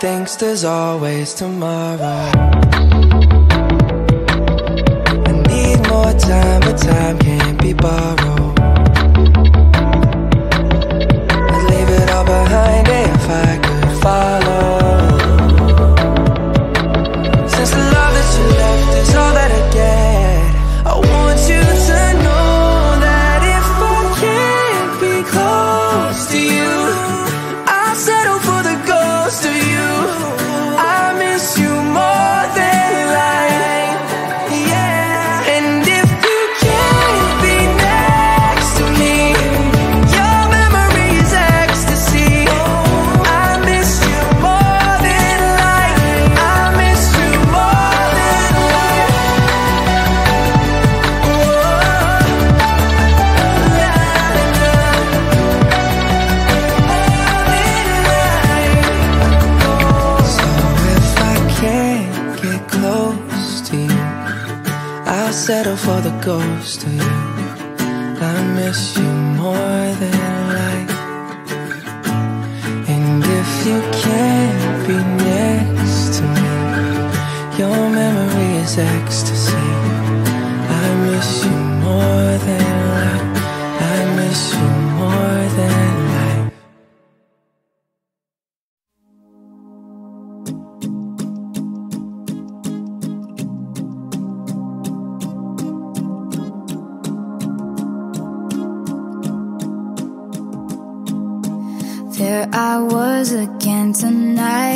thinks there's always tomorrow. The ghost of you. I miss you more than life. And if you can't be next to me, your memory is ecstasy. I miss you more than life. I miss you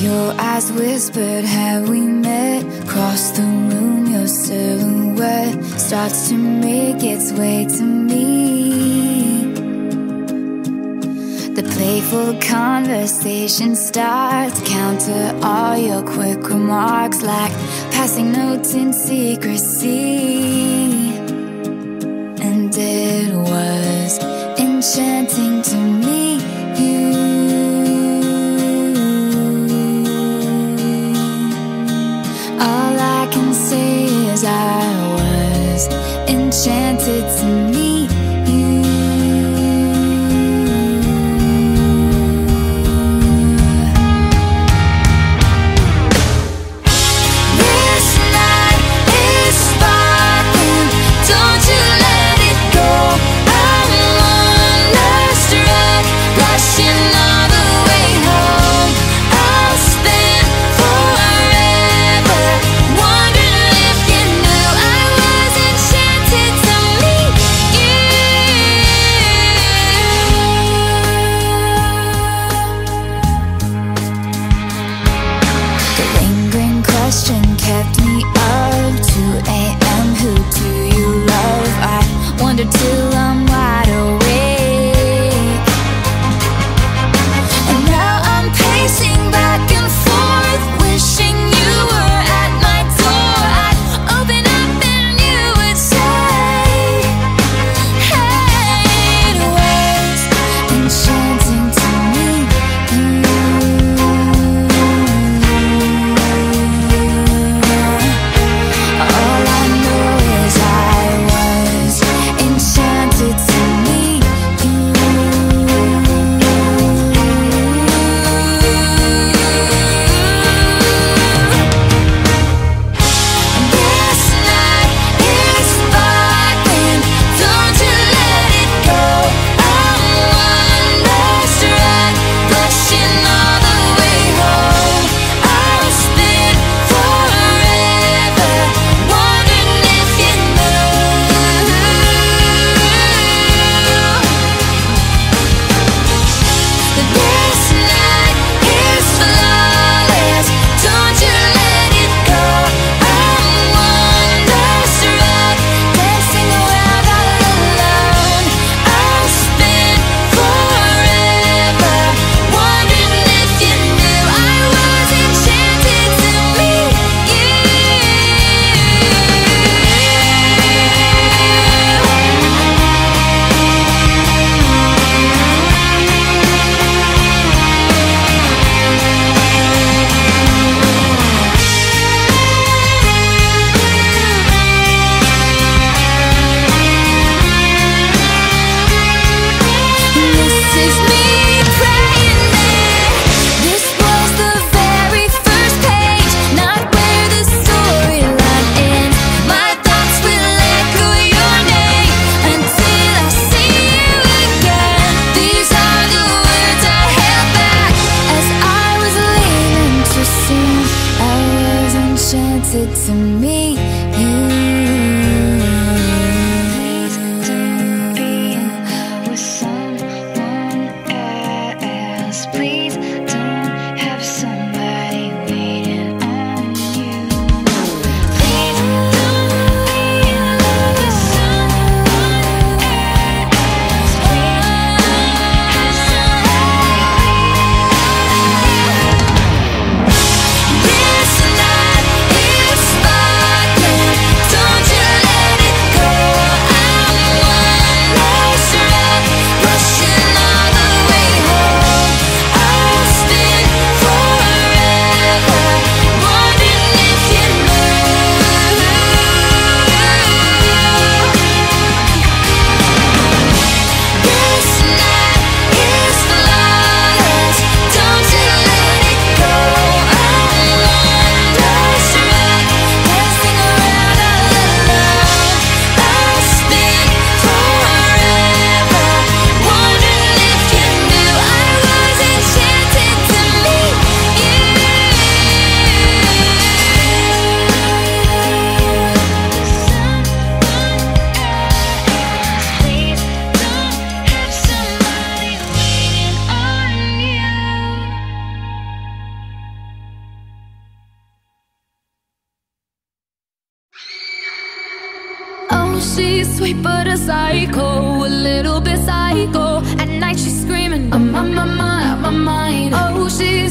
Your eyes whispered, Have we met? Across the room, your silhouette starts to make its way to me. The playful conversation starts. Counter all your quick remarks, like passing notes in secrecy. Enchanted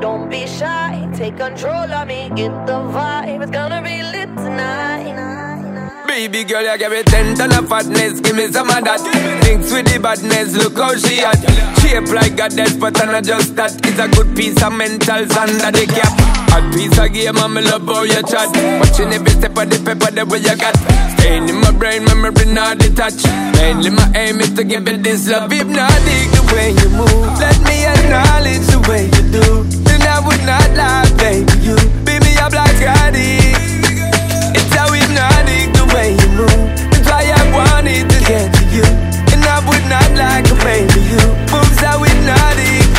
don't be shy. Take control of me, get the vibe. It's gonna be lit tonight. Baby girl, you give me ten ton of fatness, give me some of that Mix with the badness, look how she at Shape like a death, but I just that It's a good piece of mental under the cap Hot piece of game, and me love how you chat Watching every step of the paper, the way you got Staying in my brain, memory not detached. Mainly my aim is to give it this love. Dig the way you move. Let me acknowledge the way you do. Then I would not lie, baby. You beat me up like addict. It's how hypnotic the way you move. That's why I wanted to get to you. And I would not like a baby. You moves how hypnotic.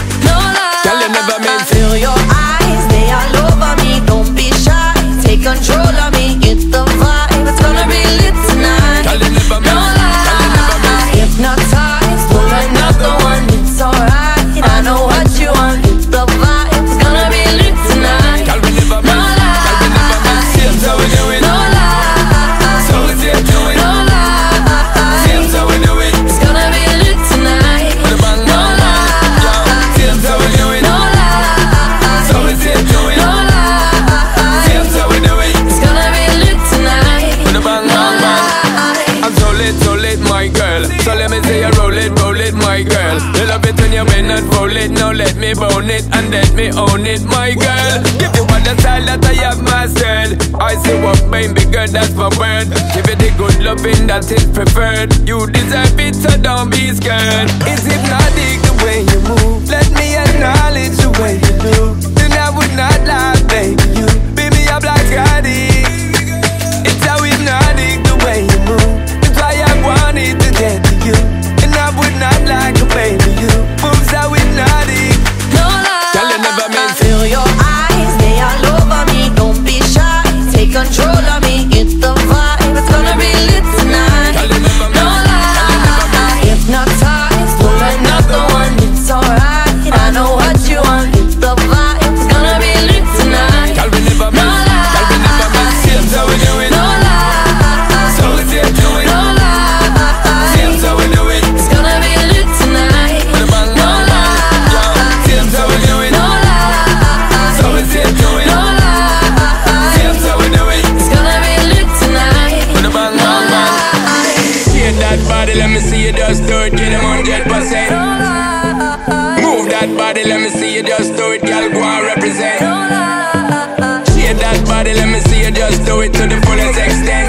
Let me own it, my girl. Give you all the style that I have mastered. I see what baby girl, that's my word. Give it the good loving that is preferred. You deserve it, so don't be scared. It's hypnotic the way you move. Let me 100%. Move that body, let me see you just do it, girl, go and represent. Share that body, let me see you just do it to the fullest extent.